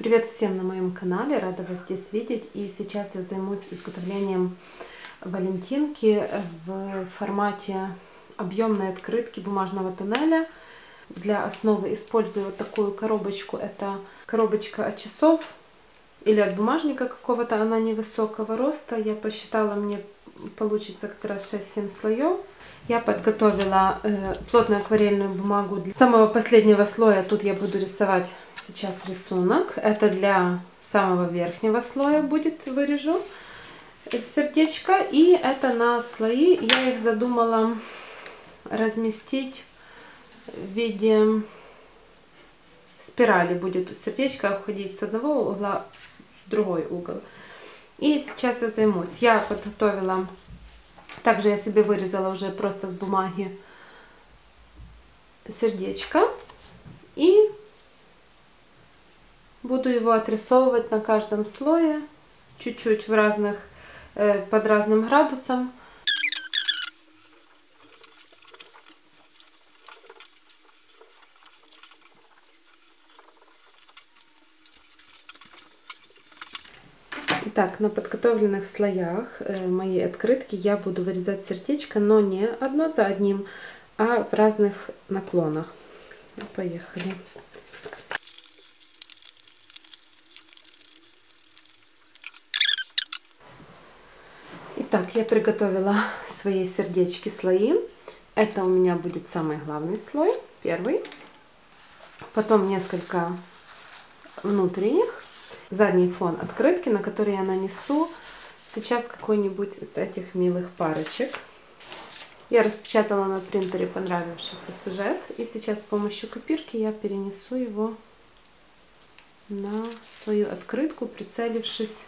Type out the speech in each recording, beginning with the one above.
Привет всем на моем канале, рада вас здесь видеть. И сейчас я займусь изготовлением валентинки в формате объемной открытки бумажного тоннеля. Для основы использую вот такую коробочку. Это коробочка от часов или от бумажника какого-то. Она невысокого роста. Я посчитала, мне получится как раз 6-7 слоев. Я подготовила э, плотную акварельную бумагу для самого последнего слоя. Тут я буду рисовать сейчас рисунок. Это для самого верхнего слоя будет вырежу сердечко. И это на слои. Я их задумала разместить в виде спирали. Будет сердечко уходить с одного угла в другой угол. И сейчас я займусь. Я подготовила, также я себе вырезала уже просто с бумаги сердечко. И Буду его отрисовывать на каждом слое, чуть-чуть в разных, э, под разным градусом. Итак, на подготовленных слоях э, моей открытки я буду вырезать сердечко, но не одно за одним, а в разных наклонах. Поехали. Итак, я приготовила свои сердечки слои. Это у меня будет самый главный слой, первый. Потом несколько внутренних. Задний фон открытки, на который я нанесу сейчас какой-нибудь из этих милых парочек. Я распечатала на принтере понравившийся сюжет. И сейчас с помощью копирки я перенесу его на свою открытку, прицелившись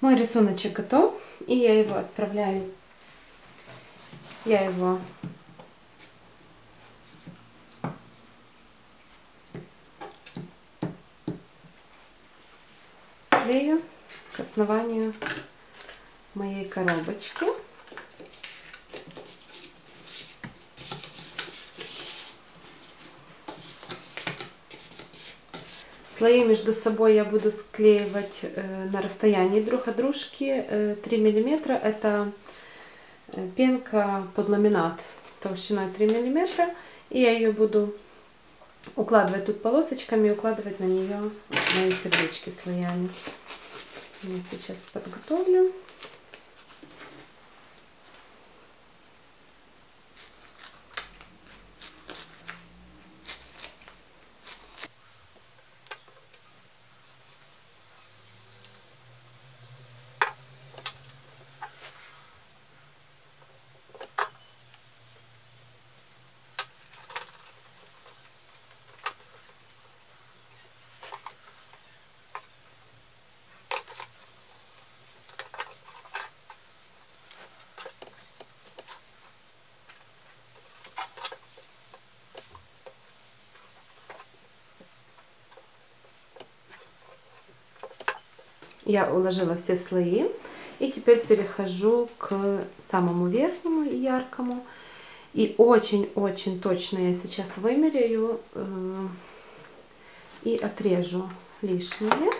Мой рисуночек готов, и я его отправляю. Я его клею к основанию моей коробочки. Слои между собой я буду склеивать э, на расстоянии друг от дружки. 3 э, миллиметра это э, пенка под ламинат толщиной 3 миллиметра. И я ее буду укладывать тут полосочками укладывать на нее мои сердечки слоями. Я сейчас подготовлю. Я уложила все слои. И теперь перехожу к самому верхнему и яркому. И очень-очень точно я сейчас вымеряю э, и отрежу лишнее.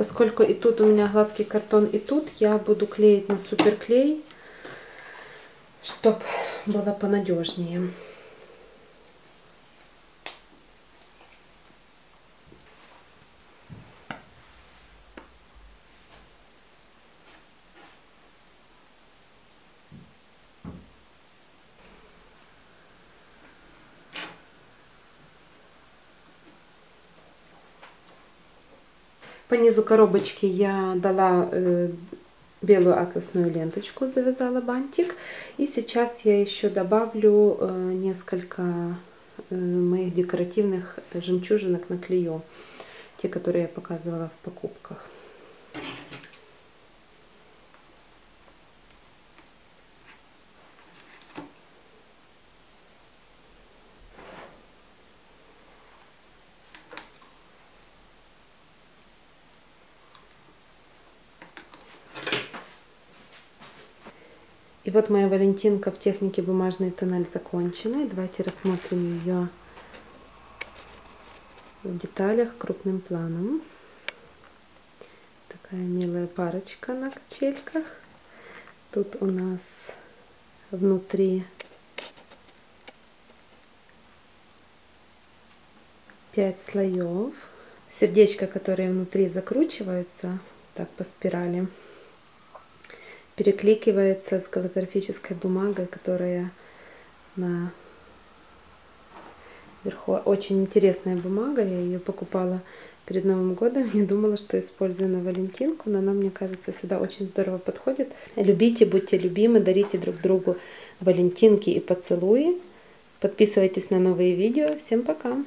Поскольку и тут у меня гладкий картон, и тут я буду клеить на суперклей, чтобы было понадежнее. По низу коробочки я дала э, белую атласную ленточку, завязала бантик. И сейчас я еще добавлю э, несколько э, моих декоративных жемчужинок на клею. Те, которые я показывала в покупках. И вот моя валентинка в технике бумажный туннель закончена. Давайте рассмотрим ее в деталях крупным планом. Такая милая парочка на качельках. Тут у нас внутри пять слоев. Сердечко, которое внутри закручивается так по спирали перекликивается с голографической бумагой, которая на верху. Очень интересная бумага, я ее покупала перед Новым годом. Не думала, что использую на Валентинку, но она, мне кажется, сюда очень здорово подходит. Любите, будьте любимы, дарите друг другу Валентинки и поцелуи. Подписывайтесь на новые видео. Всем пока!